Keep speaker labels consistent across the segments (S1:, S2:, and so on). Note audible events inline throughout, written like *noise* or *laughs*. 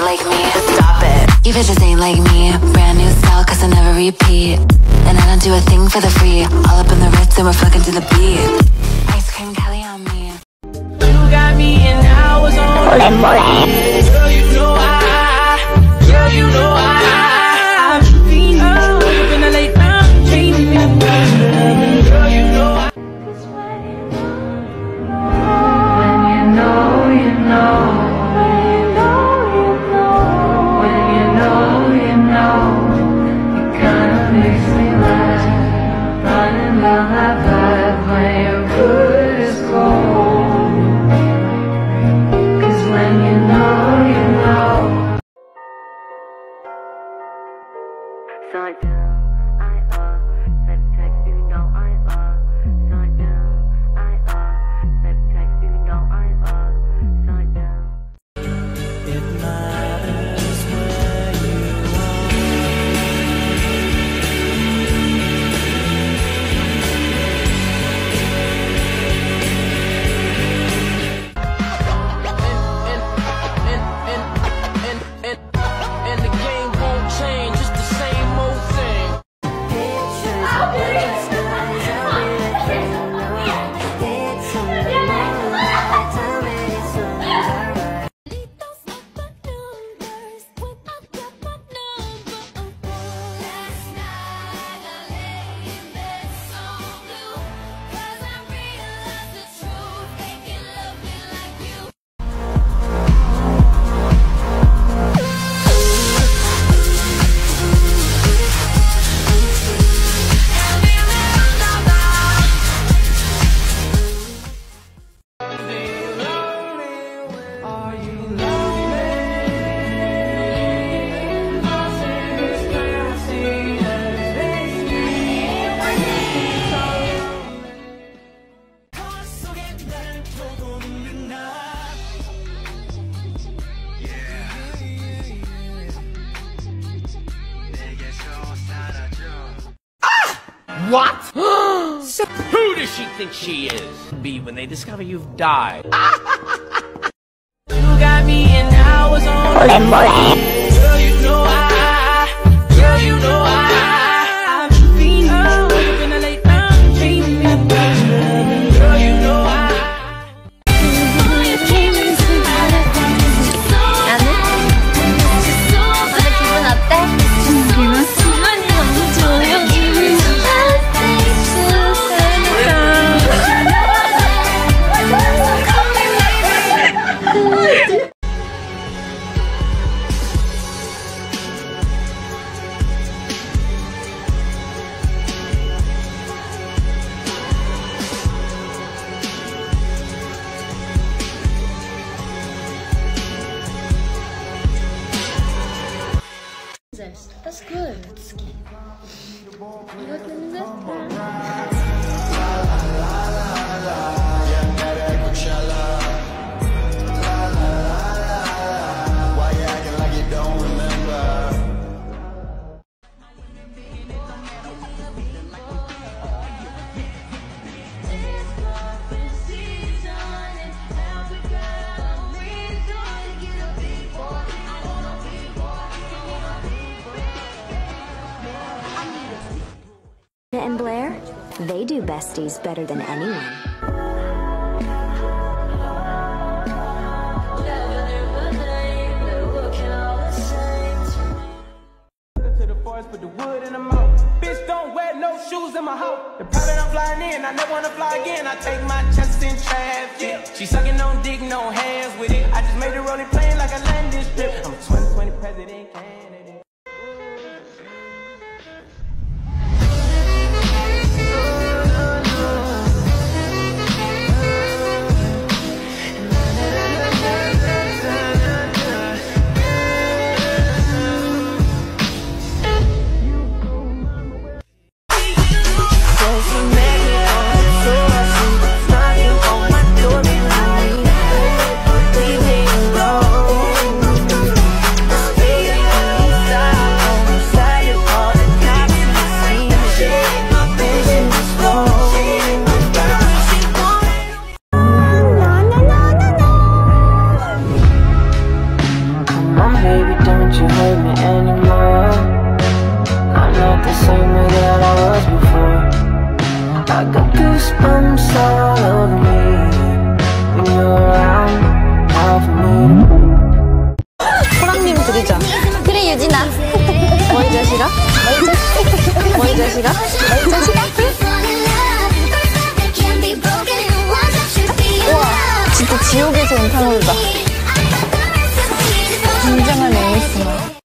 S1: You ain't like me, stop it. You bitches ain't like me, brand new style cause I never repeat. And I don't do a thing for the free. All up in the Ritz and we're fucking to the beat. Ice cream Kelly on me.
S2: You got me and I was on Girl, you know I Girl, you know I I'm feeling up in the late night dreaming Girl, you know I know,
S3: think she is? Be when they discover you've died. *laughs*
S2: You got me and I was on
S4: and Blair, they do besties better than anyone.
S2: put the wood in the mouth. Bitch, don't wear no shoes in my house. The I'm flying in, I never wanna fly again. I take my chances in trash. She sucking dick, no hands with it. I just made it
S5: me anymore. I'm not the same way that I was before. I got goosebumps all over me when you're around. Hard for me
S6: 호랑님 부르자. 그래 유진아. 뭐이 자식아? 뭐이 자식아? 뭐이 자식아? 우와 진짜 지옥에서 온 탕후루다. 굉장한 에이스마.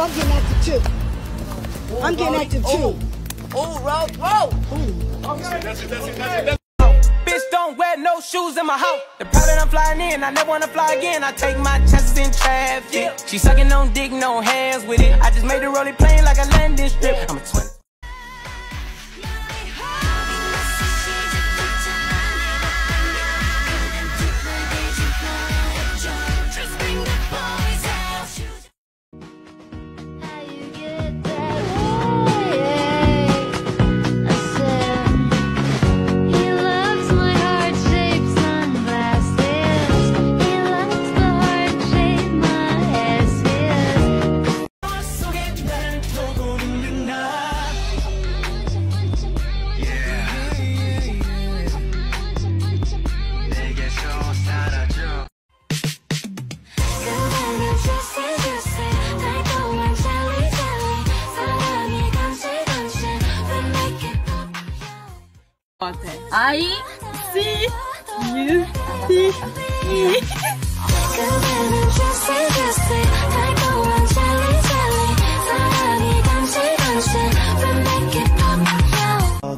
S5: I'm
S7: getting active too. I'm getting active too. Oh, rope, bro.
S2: Bitch, don't wear no shoes in my house. The private I'm flying in, I never wanna fly again. I take my chances in traffic. She sucking on dick, no hands with it. I just made her roll it plain like a landing strip. I'm a 20.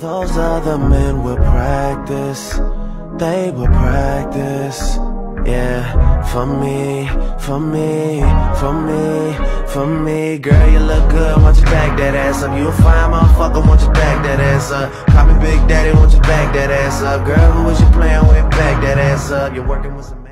S5: Those other men would practice, they would practice. Yeah, for me, for me, for me, for me. Girl, you look good, won't you back that ass up? You a fine motherfucker, won't you back that ass up? Call me Big Daddy, won't you back that ass up? Girl, who was you playing with? Back that ass up. You're working with some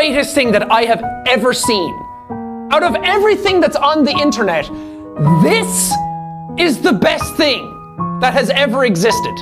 S8: greatest thing that I have ever seen. Out of everything that's on the internet, this
S9: is the best thing that has ever existed.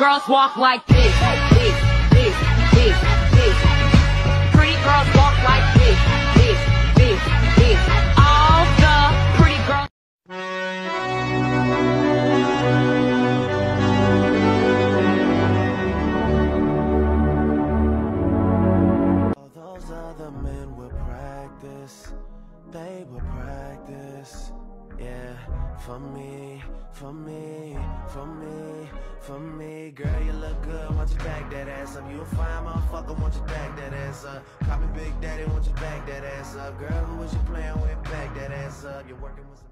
S10: girls walk like this, this, this, this, this. Pretty girls walk like this, this, this, this. All the pretty girls.
S5: All those other men practice, they were practice yeah For me, for me, for me, for me. Girl, you look good, want you back that ass up. You a fine motherfucker, want you back that ass up. Call me Big Daddy, want you back that ass up. Girl, who was you playing with, back that ass up. You're working with some